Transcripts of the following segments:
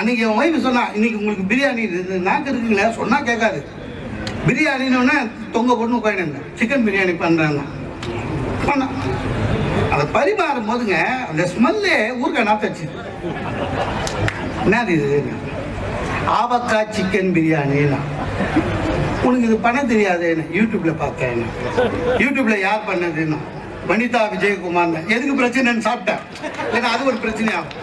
அன்னைக்கு என் ஒய்ஃப் சொன்னா இன்னைக்கு உங்களுக்கு பிரியாணி நாக்கு இருக்குங்களே? சொன்னா கேட்காது. பிரியாணின்னு தொங்க பொண்ணு உட்காந்துங்க சிக்கன் பிரியாணி பண்றாங்க. அதை பரிமாறும் போதுங்க அந்த ஸ்மெல்லே ஊருக்கா நாத்தாச்சு. என்னது இது? ஆவக்காய் சிக்கன் பிரியாணின்னா. உனக்கு இது பண்ண தெரியாதுன்னு யூடியூப்ல பார்த்தேன் யூடியூப்ல யார் பண்ணதுன்னா? வனிதா விஜயகுமார் எதுக்கு பிரச்சனைன்னு சாப்பிட்டேன். ஏன்னா அது ஒரு பிரச்சனையாகும்.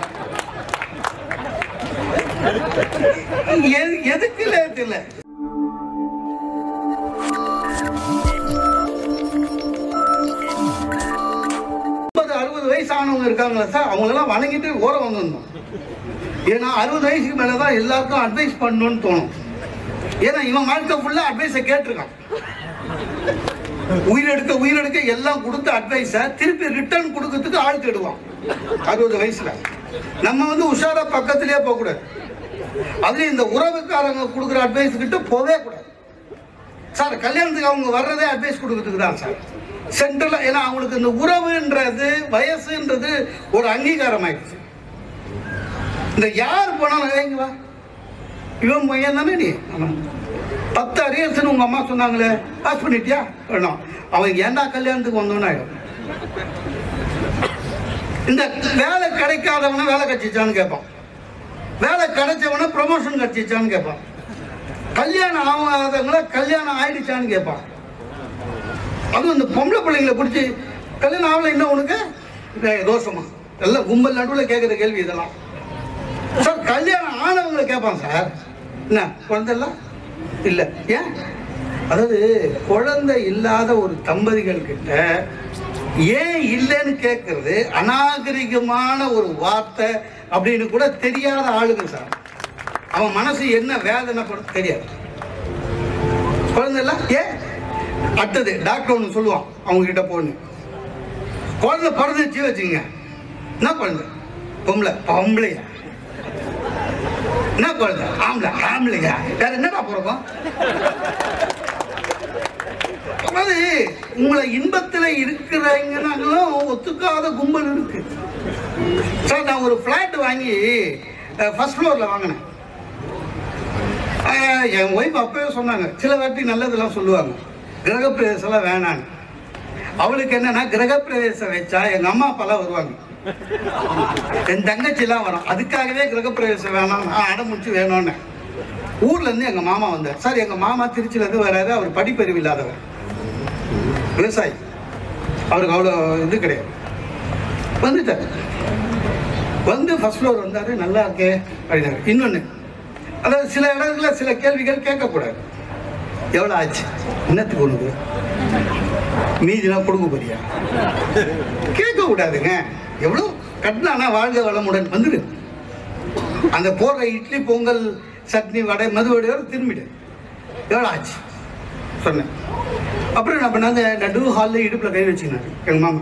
எது- எதுக்கு இல்லை முப்பது அறுபது வயசு ஆனவங்க இருக்காங்களா சார் அவங்களெல்லாம் வணங்கிட்டு ஓரம் வந்துடணும். ஏன்னா அறுபது வயசுக்கு மேலே தான் எல்லாருக்கும் அட்வைஸ் பண்ணணும்னு தோணும். ஏன்னா இவன் வாழ்க்கை ஃபுல்லாக அட்வைஸை கேட்டிருக்கான். உயிரெடுக்க உயிரெடுக்க எல்லாம் கொடுத்த அட்வைஸை திருப்பி ரிட்டர்ன் கொடுக்கறதுக்கு ஆள் தேடுவான். அறுபது வயசுல. நம்ம வந்து உஷாரா பக்கத்திலேயே போகக்கூடாது. அது இந்த உறவுக்காரங்க கொடுக்குற அட்வைஸ் கிட்ட போவே கூடாது. சார் கல்யாணத்துக்கு அவங்க வர்றதே அட்வைஸ் கொடுக்கறதுக்கு தான் சார். சென்ட்ரல் ஏன்னா அவங்களுக்கு இந்த உறவுன்றது வயசுன்றது ஒரு அங்கீகாரம் ஆயிடுச்சு இந்த யார் போனாலும் "ஏய், வா. இவன் பையன் தானே நீ? பத்து அரியர்ஸ்னு உங்க அம்மா சொன்னாங்களே பாஸ் பண்ணிட்டியா? வேணும். அவன் ஏன்டா கல்யாணத்துக்கு வந்தோன்னு ஆயிடும். இந்த வேலை கிடைக்காதவன வேலை கட்சிச்சான்னு கேட்பான். வேலை கிடைச்சவன ப்ரொமோஷன் கிடைச்சிச்சான்னு கேட்பான். கல்யாணம் ஆகாதவங்கள கல்யாணம் ஆயிடுச்சான்னு கேட்பான். அதுவும் இந்த பொம்பளை பிள்ளைங்களை பிடிச்சி கல்யாணம் ஆகலை என்ன உனக்கு? தோஷமா. எல்லாம் கும்பல் நடுவில் கேட்குற கேள்வி இதெல்லாம். சார் கல்யாணம் ஆனவங்களை கேட்பான் சார். என்ன குழந்தைலாம் இல்லை. இல்லை ஏன்? அதாவது குழந்தை இல்லாத ஒரு தம்பதிகள் கிட்ட ஏன் இல்லைன்னு கேட்கறது அநாகரிகமான ஒரு வார்த்தை அப்படின்னு கூட தெரியாத ஆளுங்க சார். அவன் மனசு என்ன வேதனைப்படும் தெரியாது. குழந்தை ஏன் அடுத்தது டாக்டர் ஒன்று சொல்லுவான் அவங்க கிட்ட போன்னு. குழந்தை பிறந்துச்சு வச்சுங்க என்ன குழந்தை? பொம்பளை. பொம்பளையா? என்ன குழந்தை? ஆம்பளை. ஆம்பளையா? வேற என்னடா பிறக்கும்? அதாவது உங்களை இன்பத்துல இருக்கிறீங்கன்னாலும் ஒத்துக்காத கும்பல் இருக்கு. சார் நான் ஒரு ஃப்ளாட் வாங்கி ஃபர்ஸ்ட் ஃப்ளோரில் வாங்கினேன். என் ஒய்ஃப் அப்பவே சொன்னாங்க சில வாட்டி நல்லதெல்லாம் சொல்லுவாங்க. கிரகப்பிரவேசம்லாம் வேணான்னு. அவளுக்கு என்னன்னா கிரகப்பிரவேசம் வச்சா எங்க அம்மா அப்பாலாம் வருவாங்க. என் தங்கச்சிலாம் வரும். அதுக்காகவே கிரகப்பிரவேசம் வேணாம் நான் அடமுடிச்சு வேணும்னு. ஊர்ல இருந்து எங்க மாமா வந்தார். சார் எங்க மாமா திருச்சியில இருந்து வராது அவர் படிப்பறிவு இல்லாதவர். விவசாயி. அவருக்கு அவ்வளோ இது கிடையாது. வந்துட்டார். வந்து ஃபர்ஸ்ட் ஃப்ளோர் வந்தார் நல்லா இருக்கே அப்படின்னாரு. இன்னொன்று அதாவது சில இடத்துல சில கேள்விகள் கேட்கக்கூடாது. எவ்வளோ ஆச்சு? என்னத்துக்கு ஒன்று மீதிலாம் கொடுக்க போறியா கேட்க கூடாதுங்க எவ்வளோ கட்டினானா வாழ்க வளமுடன் வந்துடு அந்த போடுற இட்லி பொங்கல் சட்னி வடை மது வடையோட திரும்பிடு. எவ்வளோ ஆச்சு? சொன்னேன். அப்புறம் என்ன பண்ணாங்க நடு ஹாலில் இடுப்பில் கை வச்சுக்கினாரு எங்கள் மாமா.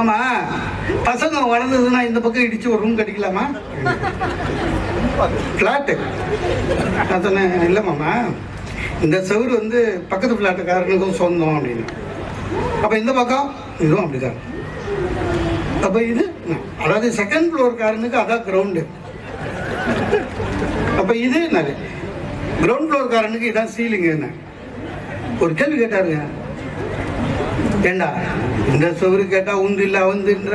ஆமா பசங்க வளர்ந்ததுன்னா இந்த பக்கம் இடிச்சு ஒரு ரூம் கட்டிக்கலாமா? ஃப்ளாட்டு நான் சொன்னேன் இல்லை மாமா இந்த செவுரு வந்து பக்கத்து ஃப்ளாட்டுக்காரனுக்கும் சொந்தம் அப்படின்னு. அப்போ இந்த பக்கம் இதுவும் அப்படிதான். அப்போ இது அதாவது செகண்ட் ஃப்ளோர்காரனுக்கு அதான் கிரவுண்டு அப்போ இது என்னது? கிரவுண்ட் ஃப்ளோர்காரனுக்கு இதான் சீலிங் என்ன? ஒரு கேள்வி கேட்டாருங்க. ஏண்டா இந்த செவரு கேட்டா உண்டு இல்ல அவந்துன்ற?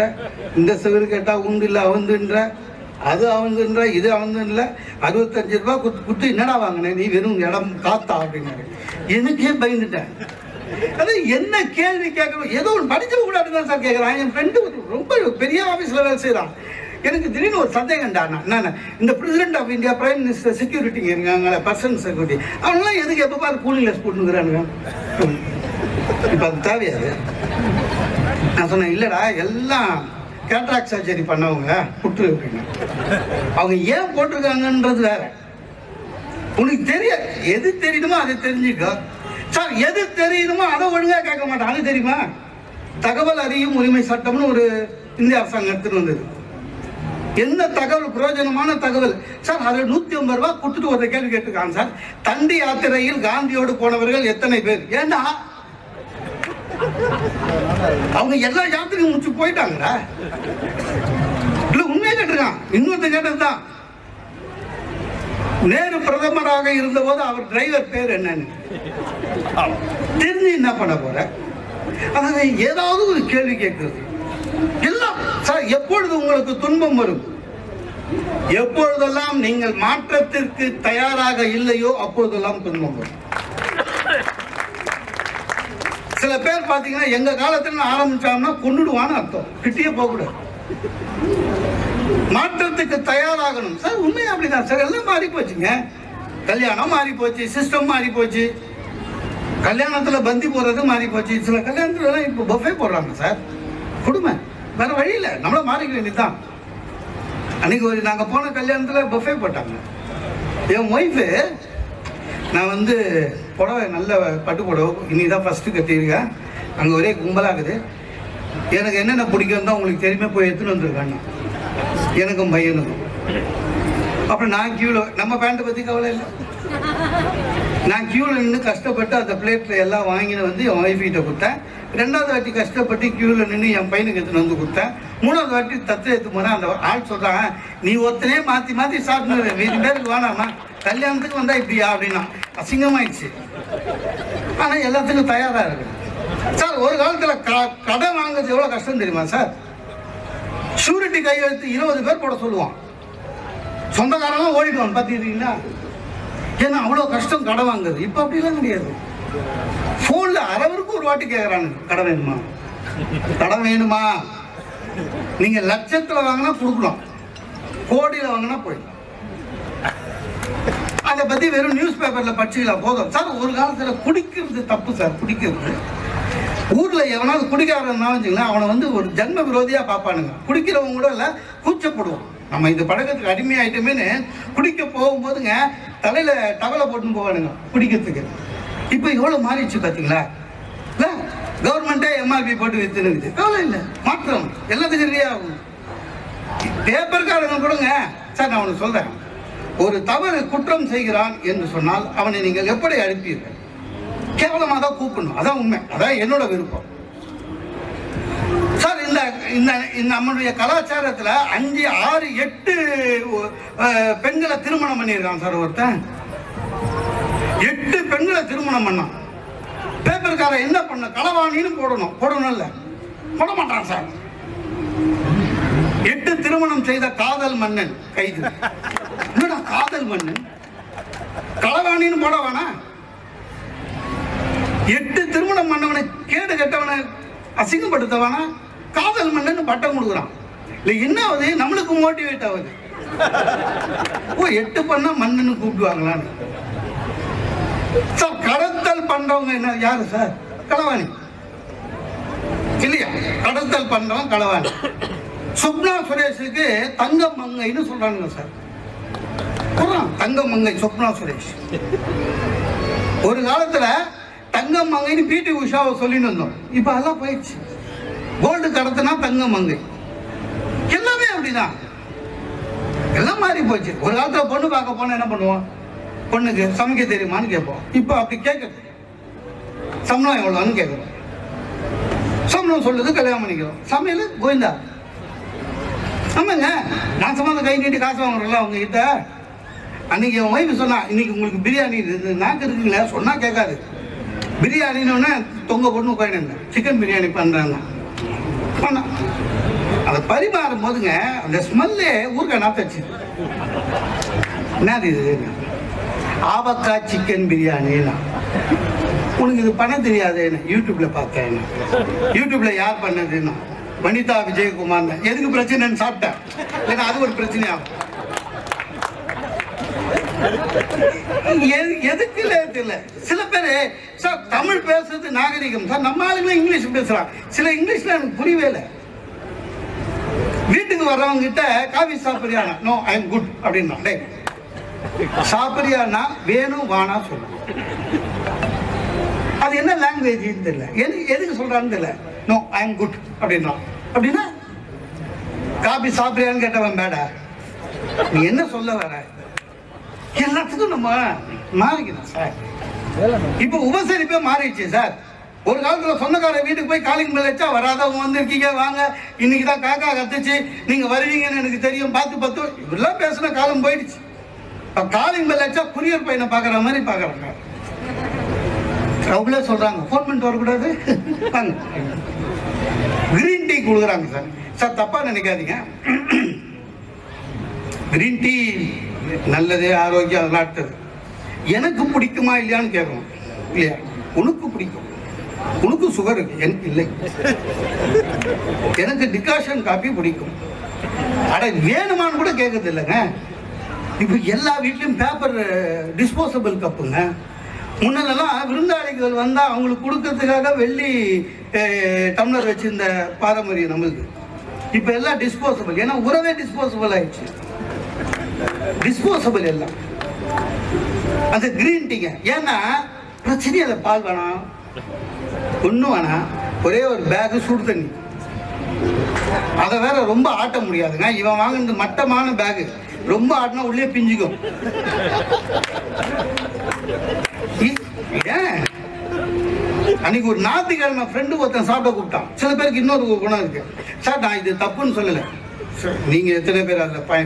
இந்த செவரு கேட்டா உண்டு இல்ல அவந்துன்ற? அது அவந்துன்ற இது அவந்துன்ற? அறுபத்தஞ்சு ரூபாய் குத்து குத்து என்னடா வாங்கினேன் நீ வெறும் இடம் காத்தா அப்படின்னாரு. எனக்கே பயந்துட்டேன். அது என்ன கேள்வி கேட்கணும்? ஏதோ ஒன்று படிச்சவங்க கூட அப்படிதான் சார் கேட்குறான் என் ஃப்ரெண்டு ரொம்ப பெரிய ஆஃபீஸில் வேலை செய்கிறான் எனக்கு திடீர்னு ஒரு சந்தேகம்டா நான் என்ன இந்த president of India prime minister செக்யூரிட்டிங்க இருக்காங்களே பர்சனல் செக்யூரிட்டி அவங்களாம் எதுக்கு எப்போ பாரு கூலிங் லெஸ் போட்டுங்கிறானுங்க இப்போ அது தேவையாது. நான் சொன்னேன் இல்லைடா எல்லாம் கேட்ராக் சர்ஜரி பண்ணவங்க புற்று அவங்க ஏன் போட்டிருக்காங்கன்றது வேற. உனக்கு தெரிய எது தெரியணுமோ அதை தெரிஞ்சுக்கோ. சார் எது தெரியணுமோ அதை ஒழுங்காக கேட்க மாட்டேன். அது தெரியுமா? தகவல் அறியும் உரிமை சட்டம்னு ஒரு இந்திய அரசாங்கம் எடுத்துகிட்டு வந்தது. என்ன தகவல்? பிரயோஜனமான தகவல். சார் அதில் நூத்தி ஐம்பது ரூபா கொடுத்துட்டு ஒரு கேள்வி கேட்டிருக்காங்க சார். தண்டி யாத்திரையில் காந்தியோடு போனவர்கள் எத்தனை பேர்? ஏன்னா அவங்க எல்லா யாத்திரையும் முடிச்சு போயிட்டாங்கடா. இல்ல உண்மையை கேட்டிருக்கான். இன்னொருத்தன் கேட்டது தான் நேரு பிரதமராக இருந்தபோது அவர் டிரைவர் பேர் என்னன்னு. தெரிஞ்சு என்ன பண்ண போற? அதாவது ஏதாவது ஒரு கேள்வி கேட்கறது. எப்பொழுது உங்களுக்கு துன்பம் வரும்? எப்பொழுதெல்லாம் நீங்கள் மாற்றத்திற்கு தயாராக இல்லையோ அப்பொழுதெல்லாம் துன்பம் வரும். சில பேர் பாத்தீங்கன்னா எங்க காலத்துல ஆரம்பிச்சாங்கன்னா கொண்டுடுவான்னு அர்த்தம். கிட்டே போக கூடாது மாற்றத்துக்கு தயாராகணும். சார் உண்மையா அப்படிதான். சார் எல்லாம் மாறி போச்சுங்க. கல்யாணம் மாறி போச்சு சிஸ்டம் மாறி போச்சு. கல்யாணத்துல பந்தி போடுறது மாறி போச்சு. சில கல்யாணத்துல இப்போ பஃபே போடுறாங்க சார். கொடுமை. வேற வழி இல்லை நம்மள மாறிக்க வேண்டியதுதான். அன்னைக்கு ஒரு நாங்கள் போன கல்யாணத்தில் பஃபே போட்டாங்க. என் ஒய்ஃபு நான் வந்து புடவை நல்ல பட்டு புடவை இன்னைக்கு தான் ஃபஸ்ட்டு கட்டியிருக்கேன். அங்கே ஒரே கும்பலாகுது எனக்கு என்னென்ன பிடிக்கும் தான் உங்களுக்கு தெரியுமே போய் எடுத்துன்னு வந்திருக்காங்க எனக்கும் பையனுக்கும். அப்புறம் நான் கியூவில் நம்ம பேண்ட்டை பற்றி கவலை இல்லை. நான் கியூவில் நின்று கஷ்டப்பட்டு அந்த பிளேட்டில் எல்லாம் வாங்கின்னு வந்து என் ஒய்ஃப்கிட்ட கொடுத்தேன். ரெண்டாவது வாட்டி கஷ்டப்பட்டு கியூவில் நின்று என் பையனுக்கு எடுத்துன்னு வந்து கொடுத்தேன். மூணாவது வாட்டி தத்து எடுத்து போனால் அந்த ஆள் சொல்கிறாங்க நீ ஒத்தனே மாற்றி மாற்றி சாப்பிட்டு மீதி பேருக்கு வேணாமா? கல்யாணத்துக்கு வந்தால் இப்படியா? அப்படின்னா அசிங்கமாயிடுச்சு. ஆனால் எல்லாத்துக்கும் தயாராக இருக்கு. சார் ஒரு காலத்தில் க கடன் வாங்குறது எவ்வளோ கஷ்டம் தெரியுமா சார்? ஷூரிட்டி கையெழுத்து இருபது பேர் போட சொல்லுவான். சொந்தக்காரெல்லாம் ஓடிடுவான் பார்த்துக்கிட்டீங்களா ஏன்னா அவ்வளோ கஷ்டம் கடன் வாங்குறது. இப்போ அப்படிலாம் கிடையாது. ஃபோனில் அரவருக்கு ஒரு வாட்டி கேட்குறானுங்க கடன் வேணுமா? கடன் வேணுமா? நீங்கள் லட்சத்தில் வாங்கினா கொடுக்கலாம். கோடியில் வாங்கினா போயிடலாம் அதை பற்றி வெறும் நியூஸ் பேப்பரில் படிச்சுக்கலாம் போதும். சார் ஒரு காலத்தில் குடிக்கிறது தப்பு சார் குடிக்கிறது. ஊரில் எவனாவது குடிக்காரன் வச்சுங்களேன் அவனை வந்து ஒரு ஜன்ம விரோதியாக பார்ப்பானுங்க. குடிக்கிறவங்க கூட இல்லை கூச்சப்படுவோம். நம்ம இந்த பழக்கத்துக்கு அடிமையாயிட்டோமேனு குடிக்க போகும்போதுங்க தலையில் டவலை போட்டுன்னு போவானுங்க குடிக்கிறதுக்கு. இப்போ எவ்வளோ மாறிடுச்சு பார்த்தீங்களா இல்லை? கவர்மெண்ட்டே எம்ஆர்பி போட்டு வித்துனுக்குது. எவ்வளோ இல்லை? மாற்றம் எல்லாத்துக்கும் ரெடியாக ஆகும். பேப்பர்காரங்க கொடுங்க. சார் நான் அவனுக்கு சொல்கிறேன் ஒரு தவறு குற்றம் செய்கிறான் என்று சொன்னால் அவனை நீங்கள் எப்படி அனுப்பீர்கள் கேவலமாக தான் கூப்பிடணும். அதான் உண்மை. அதான் என்னோட விருப்பம். சார் இந்த இந்த இந்த நம்மளுடைய கலாச்சாரத்தில் அஞ்சு ஆறு எட்டு பெண்களை திருமணம் பண்ணியிருக்கான் சார் ஒருத்தன். எட்டு பெண்களை திருமணம் பண்ணான். பேப்பர்காரன் என்ன பண்ண? களவாணின்னு போடணும். போடணும் இல்ல போட மாட்டான் சார். எட்டு திருமணம் செய்த காதல் மன்னன் கைது. என்னடா காதல் மன்னன்? களவாணின்னு போட வேணா. எட்டு திருமணம் பண்ணவனை கேடு கெட்டவனை அசிங்கப்படுத்தவனா? காதல் மன்னன் பட்டம் கொடுக்குறான். இல்லை என்ன ஆகுது? நம்மளுக்கு மோட்டிவேட் ஆகுது. ஓ எட்டு பண்ணா மன்னன் கூப்பிடுவாங்களான்னு. சார் கடத்தல் பண்றவங்க என்ன யாரு சார்? களவாணி. இல்லையா? கடத்தல் பண்றவன் களவாணி. சுப்னா சுரேஷுக்கு தங்க மங்கைன்னு சொல்றானுங்க சார். தங்க மங்கை சுப்னா சுரேஷ். ஒரு காலத்துல தங்க மங்கைன்னு பிடி உஷாவை சொல்லிட்டு இருந்தோம் இப்ப அதெல்லாம் போயிடுச்சு. கோல்டு கடத்தினா தங்க மங்கை. எல்லாமே அப்படிதான். எல்லாம் மாறி போச்சு ஒரு காலத்துல பொண்ணு பார்க்க போனா என்ன பண்ணுவோம்? பொண்ணுக்கு சமைக்க தெரியுமான்னு கேட்போம். இப்போ அப்படி கேட்குறது சம்பளம் எவ்வளோன்னு கேட்குறோம் சம்பளம் சொல்லுது கல்யாணம் பண்ணிக்கிறோம். சமையல் கோவிந்தா. ஆமாங்க. நான் சம்மந்த கை நீட்டி காசு வாங்குறோம்ல அவங்க கிட்ட அன்னைக்கு என் ஒய்ஃபு சொன்னா இன்னைக்கு உங்களுக்கு பிரியாணி நாக்கு இருக்குங்களே? சொன்னா கேட்காது. பிரியாணின்னு தொங்க பொண்ணு உட்காந்துங்க சிக்கன் பிரியாணி பண்றாங்க. பண்ணா அதை பரிமாறும் போதுங்க அந்த ஸ்மெல்லே ஊருக்கா நாத்தாச்சு என்னது இது? ஆபக்கா சிக்கன் பிரியாணின்னா உனக்கு இது பண்ண தெரியாதுன்னு யூடியூப்ல பார்த்தேன் யூடியூப்ல யார் பண்ணதுன்னா வனிதா விஜயகுமார் எதுக்கு பிரச்சனைன்னு சாப்பிட்டேன். ஏன்னா அது ஒரு பிரச்சனையாகும். எதுக்கு இல்ல சில பேர் சார் தமிழ் பேசுறது நாகரிகம். சார் நம்ம ஆளுங்களும் இங்கிலீஷ் பேசுறான் சில இங்கிலீஷ்ல எனக்கு புரியவே இல்லை. வீட்டுக்கு வர்றவங்க கிட்ட காஃபி சாப்பிடுறியானா நோ ஐ எம் குட் அப்படின்னா சாப்பிட்றியான்னா வேணும் வானா சொல்லணும் அது என்ன லாங்குவேஜ் தெரியல. எது எதுக்கு சொல்றான்னு தெரியல. நோ ஐ எம் குட் அப்படின்னா. அப்படின்னா காபி சாப்பிட்றியான்னு கேட்டவன் பேடா. நீ என்ன சொல்ல வர? எல்லாத்துக்கும் நம்ம மாறிக்கணும் சார். இப்போ உபசரிப்பே மாறிடுச்சு சார். ஒரு காலத்துல சொந்தக்கார வீட்டுக்கு போய் காலிங் பெல் வச்சா வராதவங்க வந்திருக்கீங்க வாங்க. இன்னைக்கு தான் காக்கா கத்துச்சு. நீங்க வருவீங்கன்னு எனக்கு தெரியும். பார்த்து பார்த்து. இப்படிலாம் பேசின காலம் போயிடுச்சு. இப்போ காலிங் பெல் அடிச்சா குரியர் பையனை பார்க்குற மாதிரி பார்க்குறாங்க. அவங்களே சொல்கிறாங்க ஃபோன் பண்ணிட்டு வரக்கூடாது. கிரீன் டீ கொடுக்குறாங்க சார். சார் தப்பாக நினைக்காதீங்க. கிரீன் டீ நல்லது ஆரோக்கியம் அதெல்லாம் அடுத்தது. எனக்கு பிடிக்குமா இல்லையான்னு கேட்கணும். இல்லையா? உனக்கு பிடிக்கும். உனக்கு சுகர் இருக்கு. எனக்கு இல்லை. எனக்கு டிகாஷன் காப்பி பிடிக்கும். அட வேணுமான்னு கூட கேட்கறது இல்லைங்க இப்போ எல்லா வீட்லேயும் பேப்பர் டிஸ்போசபிள் கப்புங்க. முன்னெல்லாம் விருந்தாளிகள் வந்தால் அவங்களுக்கு கொடுக்கறதுக்காக வெள்ளி டம்ளர் வச்சுருந்த பாரம்பரியம் நம்மளுக்கு. இப்போ எல்லாம் டிஸ்போசபிள் ஏன்னா உறவே டிஸ்போசபிள் ஆயிடுச்சு. டிஸ்போசபிள் எல்லாம். அந்த கிரீன் டீங்க ஏன்னா பிரச்சனை அதை பால் வேணாம். ஒன்றும் வேணாம். ஒரே ஒரு பேகு சுடு தண்ணி. அதை வேற ரொம்ப ஆட்ட முடியாதுங்க. இவன் வாங்கினது மட்டமான பேகு ரொம்ப ஆடினா உள்ளே பிஞ்சுக்கும். ஏன் அன்னைக்கு ஒரு ஞாயிற்றுக்கிழமை ஃப்ரெண்டு ஒருத்தன் சாப்பிட கூப்பிட்டான். சில பேருக்கு இன்னொரு குணம் இருக்கு. சார் நான் இது தப்புன்னு சொல்லலை. நீங்க எத்தனை பேர் அதில் பய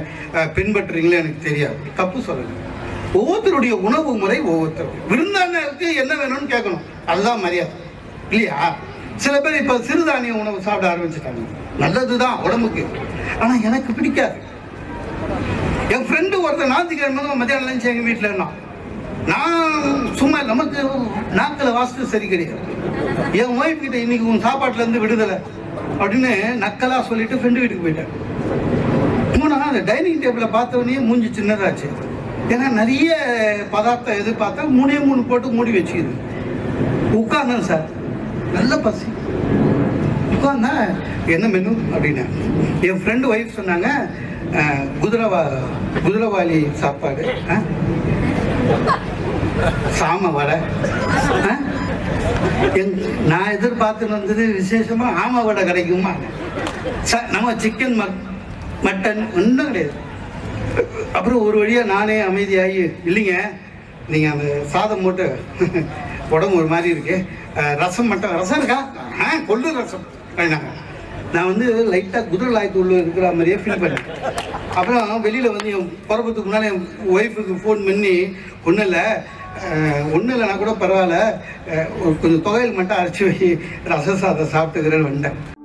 பின்பற்றுறீங்களோ எனக்கு தெரியாது. தப்பு சொல்லலை. ஒவ்வொருத்தருடைய உணவு முறை ஒவ்வொருத்தரும் விருந்தானருக்கு என்ன வேணும்னு கேட்கணும். அதுதான் மரியாதை. இல்லையா? சில பேர் இப்போ சிறுதானிய உணவு சாப்பிட ஆரம்பிச்சிட்டாங்க. நல்லதுதான் உடம்புக்கு. ஆனால் எனக்கு பிடிக்காது. என் ஃப்ரெண்டு ஒருத்தர் ஞாயிற்றுக்கிழமை மத்தியானம் லஞ்ச் எங்கள் வீட்டில் இருந்தான். நான் சும்மா நமக்கு நாக்கில் வாசத்து சரி கிடையாது. என் ஒய்ஃப் கிட்ட இன்னைக்கு உன் சாப்பாட்டுலேருந்து விடுதலை அப்படின்னு நக்கலாக சொல்லிட்டு ஃப்ரெண்டு வீட்டுக்கு போயிட்டேன். போனா அந்த டைனிங் டேபிளை பார்த்தவொடனே மூஞ்சி சின்னதாச்சு. ஏன்னா நிறைய பதார்த்தம் எதிர்பார்த்தா மூணே மூணு போட்டு மூடி வச்சுக்குது. உட்கார்ந்தேன் சார். நல்ல பசி. உட்கார்ந்தா என்ன மெனு? அப்படின்னு. என் ஃப்ரெண்டு ஒய்ஃப் சொன்னாங்க குதிரவா குதிரவாளி சாப்பாடு சாம வடை அஹ், நான் எதிர்பார்த்துன்னு வந்தது விசேஷமா ஆம வடை கிடைக்குமா? நம்ம சிக்கன் மட் மட்டன் ஒன்றும் கிடையாது. அப்புறம் ஒரு வழியா நானே அமைதியாகி இல்லைங்க நீங்க அந்த சாதம் போட்டு உடம்பு ஒரு மாதிரி இருக்கு. ரசம் மட்டும் ரசம் இருக்கா? ஆ கொள்ளு ரசம். நான் வந்து லைட்டாக குதிரை லாயத்துள்ள இருக்கிற மாதிரியே ஃபீல் பண்ணேன். அப்புறம் வெளியில் வந்து என் பிறப்பத்துக்கு முன்னால் என் ஒய்ஃபுக்கு ஃபோன் பண்ணி ஒன்றும் இல்லை ஒன்றும் இல்லைனா கூட பரவாயில்ல ஒரு கொஞ்சம் தொகையில் மட்டும் அரைச்சி வை ரசம் சாதம் சாப்பிட்டுக்கிறேன்னு வந்துட்டேன்